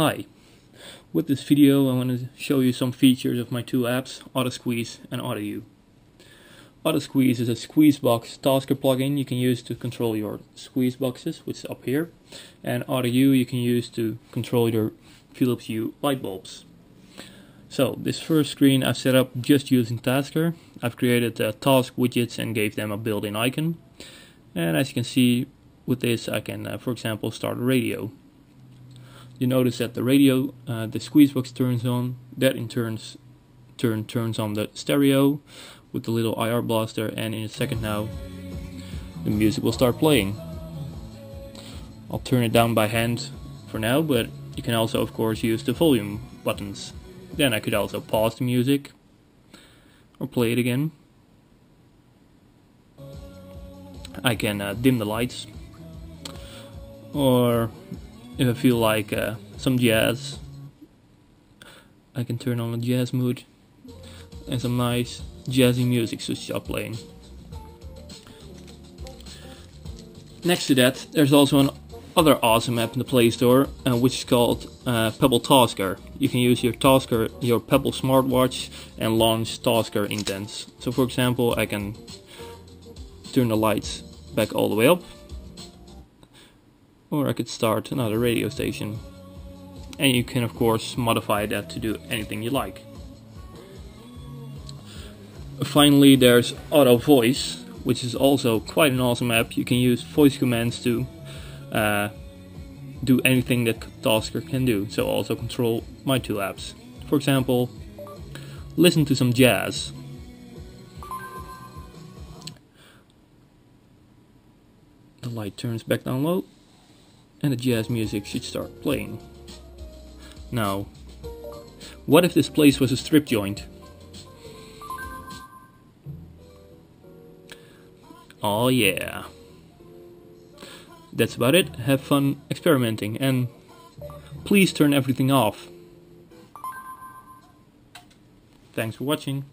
Hi, with this video I want to show you some features of my two apps, AutoSqueeze and AutoHue. AutoSqueeze is a Squeezebox tasker plugin you can use to control your squeeze boxes, which is up here, and AutoHue you can use to control your Philips Hue light bulbs. So, this first screen I've set up just using Tasker. I've created uh, task widgets and gave them a built-in icon. And as you can see, with this I can, uh, for example, start a radio you notice that the radio, uh, the squeeze box turns on, that in turns turn turns on the stereo with the little IR blaster and in a second now the music will start playing. I'll turn it down by hand for now, but you can also of course use the volume buttons. Then I could also pause the music or play it again. I can uh, dim the lights or if I feel like uh, some jazz, I can turn on a jazz mood and some nice jazzy music to start playing. Next to that, there's also an other awesome app in the Play Store, uh, which is called uh, Pebble Tasker. You can use your Tasker, your Pebble smartwatch, and launch Tasker Intents. So, for example, I can turn the lights back all the way up or I could start another radio station. And you can of course modify that to do anything you like. Finally there's Auto Voice, which is also quite an awesome app. You can use voice commands to uh, do anything that Tasker can do, so also control my two apps. For example, listen to some jazz. The light turns back down low and the jazz music should start playing. Now, what if this place was a strip joint? Oh yeah. That's about it. Have fun experimenting and please turn everything off. Thanks for watching.